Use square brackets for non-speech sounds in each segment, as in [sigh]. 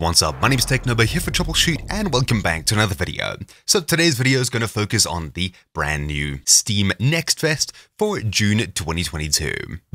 What's up, my name is Technobo here for TroubleChute and welcome back to another video. So today's video is going to focus on the brand new Steam Next Fest for June 2022.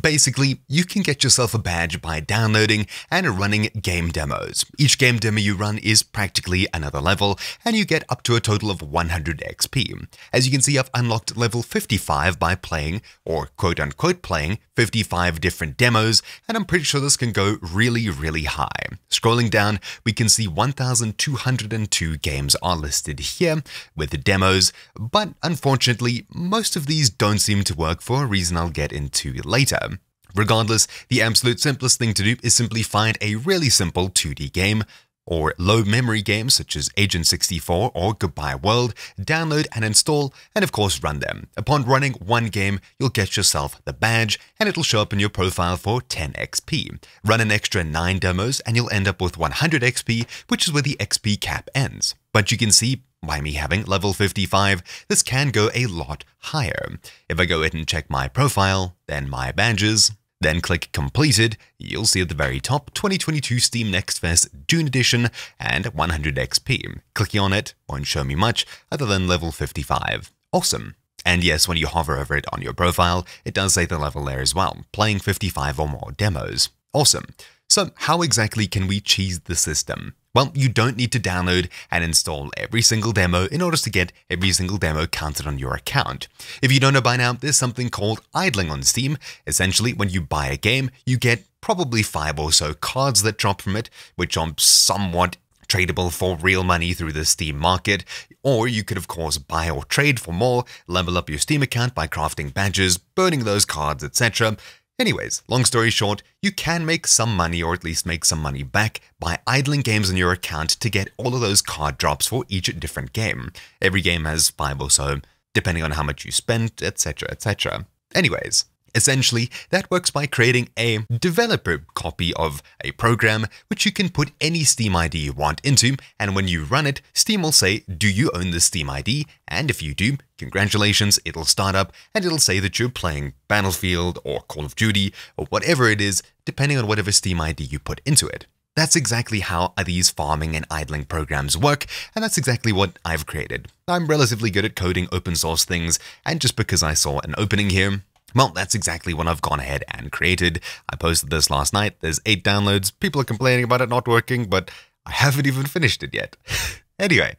Basically, you can get yourself a badge by downloading and running game demos. Each game demo you run is practically another level and you get up to a total of 100 XP. As you can see, I've unlocked level 55 by playing, or quote unquote playing, 55 different demos and I'm pretty sure this can go really, really high. Scrolling down, we can see 1,202 games are listed here with the demos, but unfortunately, most of these don't seem to work for a reason I'll get into later. Regardless, the absolute simplest thing to do is simply find a really simple 2D game, or low memory games such as Agent 64 or Goodbye World, download and install, and of course run them. Upon running one game, you'll get yourself the badge, and it'll show up in your profile for 10 XP. Run an extra 9 demos, and you'll end up with 100 XP, which is where the XP cap ends. But you can see by me having level 55, this can go a lot higher. If I go ahead and check my profile, then my badges, then click Completed, you'll see at the very top 2022 Steam Next Fest June Edition and 100 XP. Clicking on it won't show me much other than level 55. Awesome. And yes, when you hover over it on your profile, it does say the level there as well, playing 55 or more demos. Awesome. So how exactly can we cheese the system? Well, you don't need to download and install every single demo in order to get every single demo counted on your account. If you don't know by now, there's something called idling on Steam. Essentially, when you buy a game, you get probably five or so cards that drop from it, which are somewhat tradable for real money through the Steam market, or you could of course buy or trade for more, level up your Steam account by crafting badges, burning those cards, etc. Anyways, long story short, you can make some money or at least make some money back by idling games on your account to get all of those card drops for each different game. Every game has five or so, depending on how much you spent, etc., etc. Anyways, Essentially, that works by creating a developer copy of a program which you can put any Steam ID you want into, and when you run it, Steam will say, do you own the Steam ID? And if you do, congratulations, it'll start up and it'll say that you're playing Battlefield or Call of Duty or whatever it is, depending on whatever Steam ID you put into it. That's exactly how these farming and idling programs work, and that's exactly what I've created. I'm relatively good at coding open source things, and just because I saw an opening here, well, that's exactly what I've gone ahead and created. I posted this last night. There's eight downloads. People are complaining about it not working, but I haven't even finished it yet. [laughs] anyway,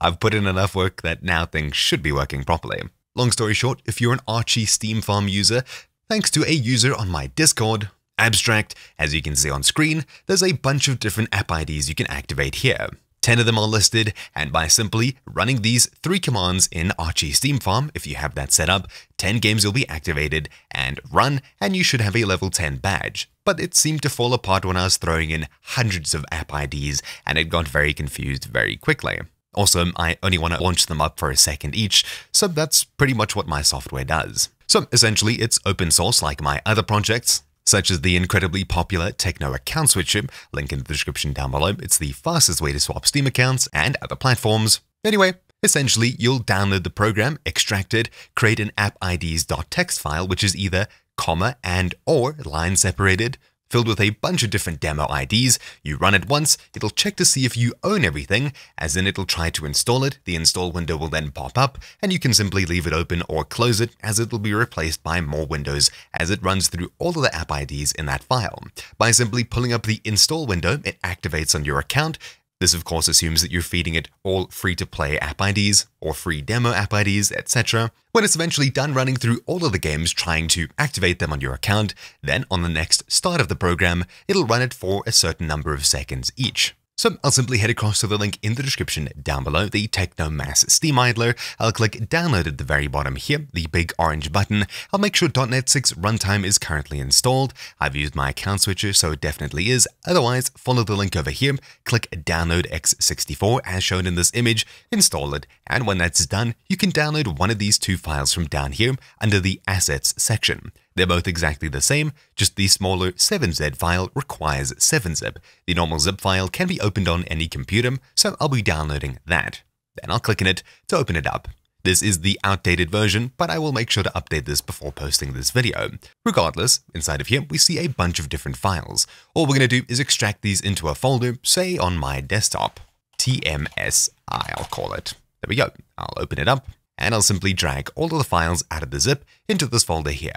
I've put in enough work that now things should be working properly. Long story short, if you're an Archi Steam Farm user, thanks to a user on my Discord, Abstract, as you can see on screen, there's a bunch of different app IDs you can activate here. 10 of them are listed, and by simply running these three commands in Archi Steam Farm, if you have that set up, 10 games will be activated and run, and you should have a level 10 badge. But it seemed to fall apart when I was throwing in hundreds of app IDs, and it got very confused very quickly. Also, I only want to launch them up for a second each, so that's pretty much what my software does. So essentially, it's open source like my other projects, such as the incredibly popular TcNo Account Switcher, link in the description down below. It's the fastest way to swap Steam accounts and other platforms. Anyway, essentially, you'll download the program, extract it, create an app IDs.txt file, which is either comma and or line separated, filled with a bunch of different demo IDs. You run it once, it'll check to see if you own everything, as in it'll try to install it, the install window will then pop up, and you can simply leave it open or close it, as it will be replaced by more windows as it runs through all of the app IDs in that file. By simply pulling up the install window, it activates on your account, this of course assumes that you're feeding it all free-to-play app IDs or free demo app IDs, etc. When it's eventually done running through all of the games trying to activate them on your account, then on the next start of the program, it'll run it for a certain number of seconds each. So I'll simply head across to the link in the description down below, the TcNo Mass Steam Idler. I'll click download at the very bottom here, the big orange button. I'll make sure .NET 6 runtime is currently installed. I've used my account switcher, so it definitely is. Otherwise, follow the link over here, click download x64 as shown in this image, install it, and when that's done, you can download one of these two files from down here under the assets section. They're both exactly the same, just the smaller 7Z file requires 7-zip. The normal zip file can be opened on any computer, so I'll be downloading that. Then I'll click on it to open it up. This is the outdated version, but I will make sure to update this before posting this video. Regardless, inside of here, we see a bunch of different files. All we're going to do is extract these into a folder, say on my desktop. TMSI, I'll call it. There we go. I'll open it up, and I'll simply drag all of the files out of the zip into this folder here.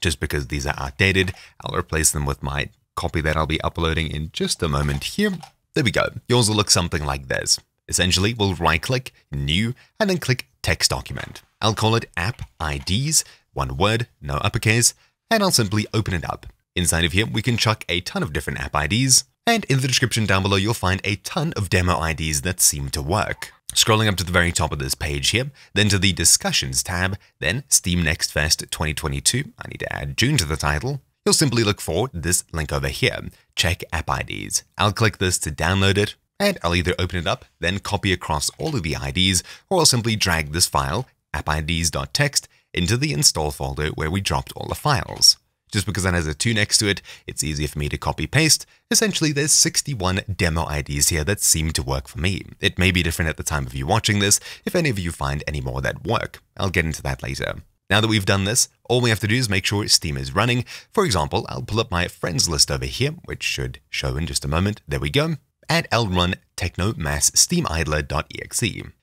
Just because these are outdated, I'll replace them with my copy that I'll be uploading in just a moment here. There we go. Yours will look something like this. Essentially, we'll right click, new, and then click text document. I'll call it app IDs, one word, no uppercase, and I'll simply open it up. Inside of here, we can chuck a ton of different app IDs, and in the description down below, you'll find a ton of demo IDs that seem to work. Scrolling up to the very top of this page here, then to the Discussions tab, then Steam Next Fest 2022, I need to add June to the title, you'll simply look for this link over here, check app IDs. I'll click this to download it, and I'll either open it up, then copy across all of the IDs, or I'll simply drag this file, appids.txt, into the install folder where we dropped all the files. Just because that has a 2 next to it, it's easier for me to copy paste. Essentially, there's 61 demo IDs here that seem to work for me. It may be different at the time of you watching this, if any of you find any more that work. I'll get into that later. Now that we've done this, all we have to do is make sure Steam is running. For example, I'll pull up my friends list over here, which should show in just a moment. There we go. And I'll run.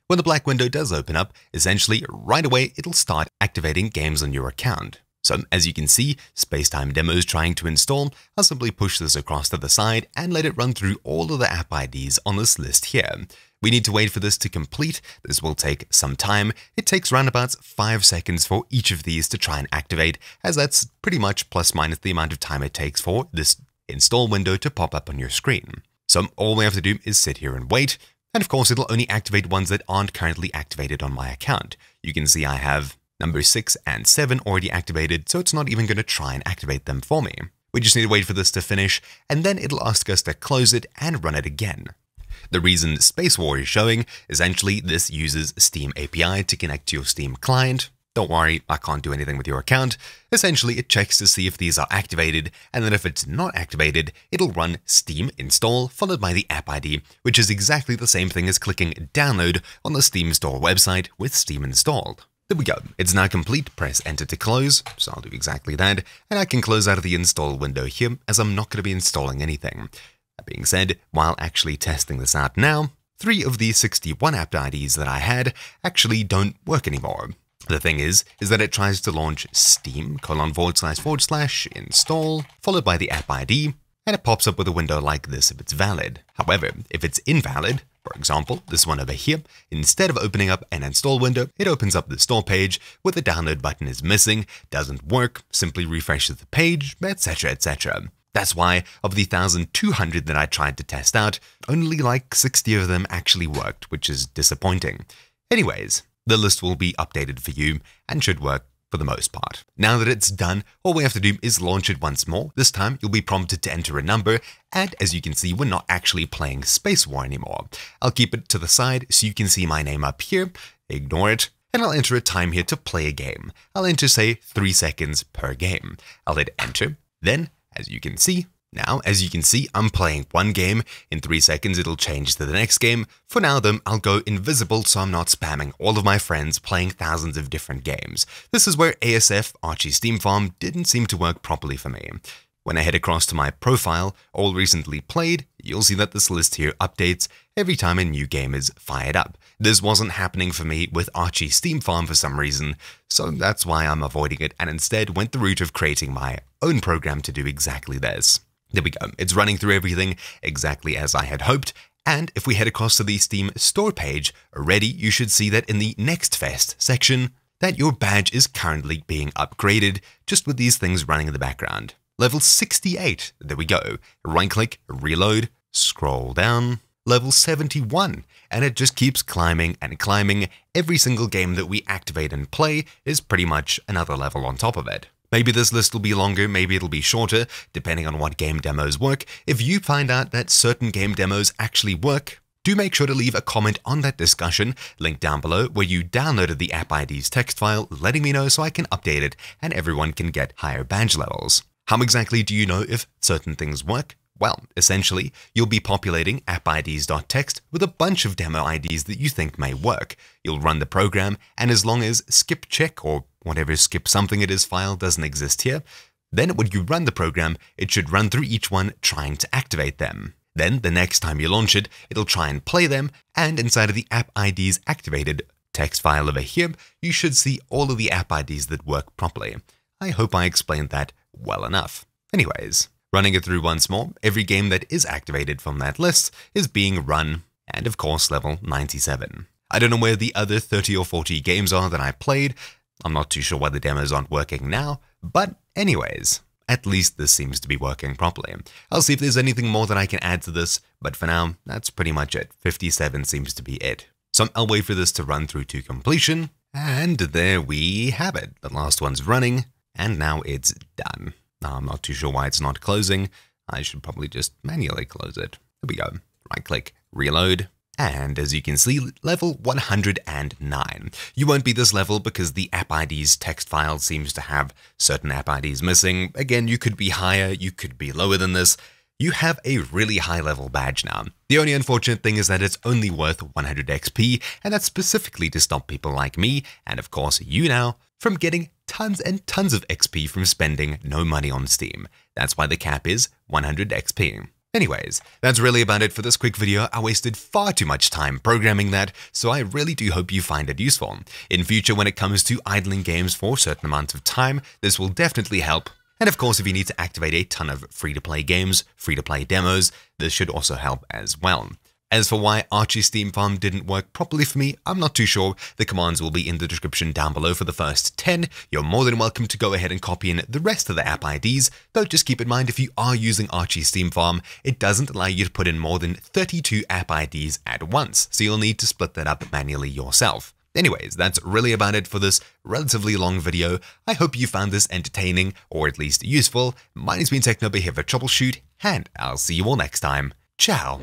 When the black window does open up, essentially right away it'll start activating games on your account. So as you can see, Spacetime Demo is trying to install. I'll simply push this across to the side and let it run through all of the app IDs on this list here. We need to wait for this to complete. This will take some time. It takes roundabouts 5 seconds for each of these to try and activate, as that's pretty much plus minus the amount of time it takes for this install window to pop up on your screen. So all we have to do is sit here and wait. And of course, it'll only activate ones that aren't currently activated on my account. You can see I have number 6 and 7 already activated, so it's not even going to try and activate them for me. We just need to wait for this to finish, and then it'll ask us to close it and run it again. The reason Spacewar is showing, essentially this uses Steam API to connect to your Steam client. Don't worry, I can't do anything with your account. Essentially, it checks to see if these are activated, and then if it's not activated, it'll run steam install followed by the app ID, which is exactly the same thing as clicking download on the Steam Store website with Steam installed. There we go. It's now complete. Press enter to close. So I'll do exactly that. And I can close out of the install window here as I'm not going to be installing anything. That being said, while actually testing this out now, three of the 61 app IDs that I had actually don't work anymore. The thing is, is that it tries to launch steam colon forward slash forward slash install, followed by the app ID, and it pops up with a window like this if it's valid. However, if it's invalid, for example, this one over here, instead of opening up an install window, it opens up the store page where the download button is missing, doesn't work, simply refreshes the page, etc, etc. That's why, of the 1,200 that I tried to test out, only like 60 of them actually worked, which is disappointing. Anyways, the list will be updated for you and should work for the most part. Now that it's done, all we have to do is launch it once more. This time, you'll be prompted to enter a number, and as you can see, we're not actually playing Spacewar anymore. I'll keep it to the side so you can see my name up here, ignore it, and I'll enter a time here to play a game. I'll enter, say, 3 seconds per game. I'll hit enter, then, as you can see, now, as you can see, I'm playing one game. In three seconds, it'll change to the next game. For now, though, I'll go invisible so I'm not spamming all of my friends playing thousands of different games. This is where ASF Archi Steam Farm didn't seem to work properly for me. When I head across to my profile, all recently played, you'll see that this list here updates every time a new game is fired up. This wasn't happening for me with Archi Steam Farm for some reason, so that's why I'm avoiding it and instead went the route of creating my own program to do exactly this. There we go. It's running through everything exactly as I had hoped. And if we head across to the Steam store page, already you should see that in the Next Fest section, that your badge is currently being upgraded, just with these things running in the background. Level 68, there we go. Right click, reload, scroll down, level 71, and it just keeps climbing and climbing. Every single game that we activate and play is pretty much another level on top of it. Maybe this list will be longer, maybe it'll be shorter, depending on what game demos work. If you find out that certain game demos actually work, do make sure to leave a comment on that discussion, link down below, where you downloaded the app ID's text file, letting me know so I can update it and everyone can get higher badge levels. How exactly do you know if certain things work? Well, essentially, you'll be populating appids.txt with a bunch of demo IDs that you think may work. You'll run the program, and as long as skip check or whatever skip something it is file doesn't exist here, then when you run the program, it should run through each one trying to activate them. Then the next time you launch it, it'll try and play them, and inside of the app IDs activated text file over here, you should see all of the app IDs that work properly. I hope I explained that well enough. Anyways, running it through once more, every game that is activated from that list is being run, and of course level 97. I don't know where the other 30 or 40 games are that I played, I'm not too sure why the demos aren't working now, but anyways, at least this seems to be working properly. I'll see if there's anything more that I can add to this, but for now, that's pretty much it. 57 seems to be it. So I'll wait for this to run through to completion, and there we have it. The last one's running, and now it's done. I'm not too sure why it's not closing. I should probably just manually close it. There we go. Right click, reload, and as you can see, level 109. You won't be this level because the app ID's text file seems to have certain app IDs missing. Again, you could be higher, you could be lower than this. You have a really high level badge now. The only unfortunate thing is that it's only worth 100 XP, and that's specifically to stop people like me, and of course you now, from getting tons and tons of XP from spending no money on Steam. That's why the cap is 100 XP. Anyways, that's really about it for this quick video. I wasted far too much time programming that, so I really do hope you find it useful. In future, when it comes to idling games for a certain amount of time, this will definitely help. And of course, if you need to activate a ton of free-to-play games, free-to-play demos, this should also help as well. As for why Archi Steam Farm didn't work properly for me, I'm not too sure. The commands will be in the description down below for the first 10. You're more than welcome to go ahead and copy in the rest of the app IDs, though just keep in mind if you are using Archi Steam Farm, it doesn't allow you to put in more than 32 app IDs at once, so you'll need to split that up manually yourself. Anyways, that's really about it for this relatively long video. I hope you found this entertaining, or at least useful. My name's been Technobo here for TroubleChute, and I'll see you all next time. Ciao!